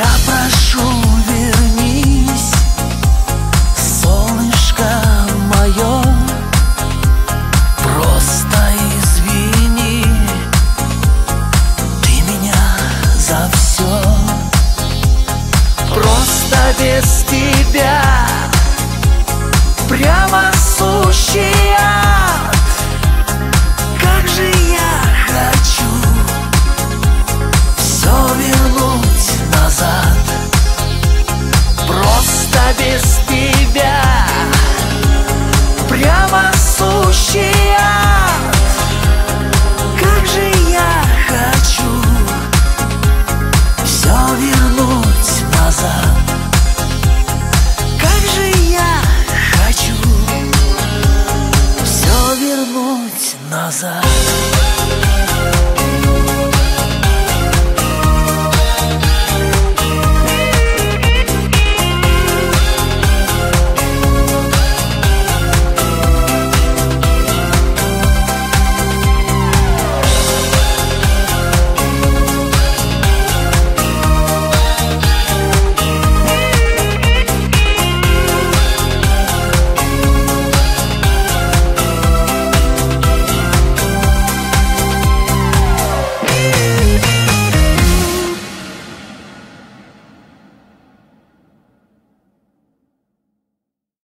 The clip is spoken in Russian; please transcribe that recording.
Я прошу. без тебя. Прямо сущий ад Как же я хочу Все вернуть назад. Как же я хочу Все вернуть назад.